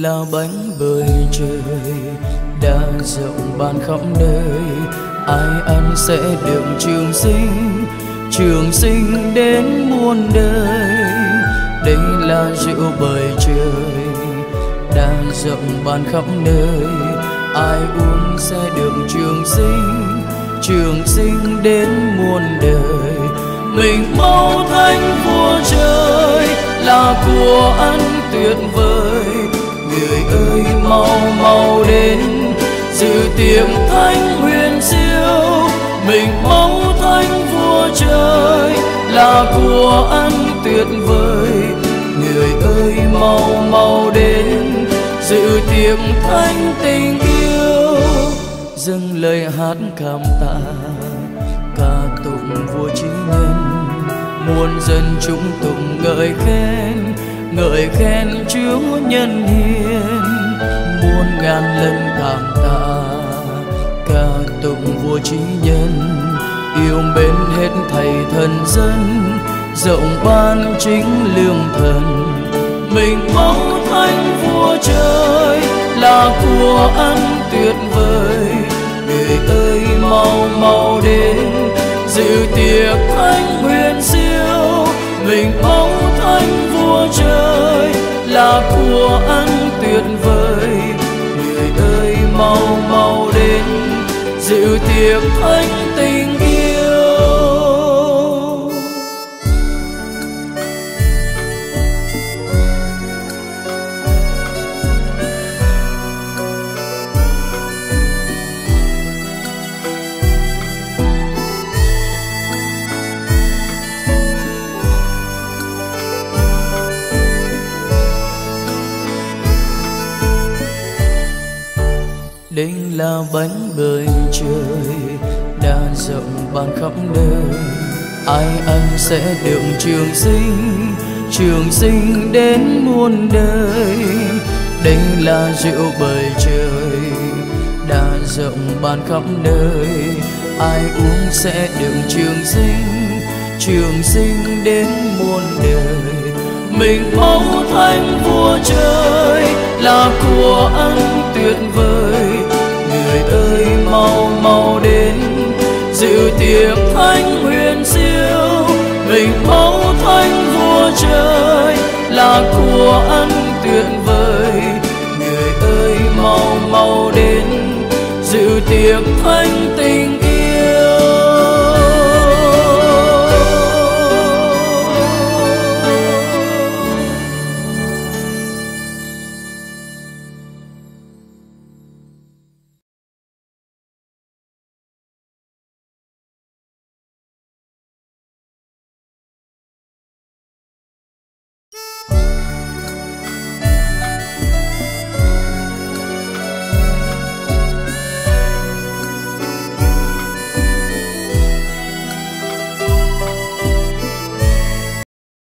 là bánh bơi trời đã rộng ban khắp nơi. Ai ăn sẽ được trường sinh trường sinh đến muôn đời. Đây là rượu bời trời đã rộng ban khắp nơi. Ai uống sẽ được trường sinh trường sinh đến muôn đời. Mình mau thánh vua trời là của ăn tuyệt vời ơi, mau mau đến. Dự tiệc thánh huyền siêu, mình mong thánh vua trời. Là của ăn tuyệt vời. Người ơi, mau mau đến. Dự tiệc thánh tình yêu. Dâng lời hát cảm tạ ca tụng vua trí nhân. Muôn dân chúng tụng ngợi khen ngợi khen chúa nhân hiền muôn ngàn lần cảm tạ. Ca tụng vua trí nhân, yêu mến hết thầy thần dân, rộng ban chính lương thần. Mình mong thánh vua trời là của ăn tuyệt vời. Người ơi mau mau đến dự tiệc thánh dịu tiệc anh. Linh là bánh bơi trời đã rộng ban khắp nơi. Ai ăn sẽ được trường sinh trường sinh đến muôn đời. Đây là rượu bời trời đã rộng ban khắp nơi. Ai uống sẽ được trường sinh trường sinh đến muôn đời. Mình mong thánh vua trời là của ăn tuyệt vời. Tiệc thánh huyền siêu mình máu thánh vua trời, là của ăn tuyệt vời. Người ơi mau mau đến, dự tiệc thánh tình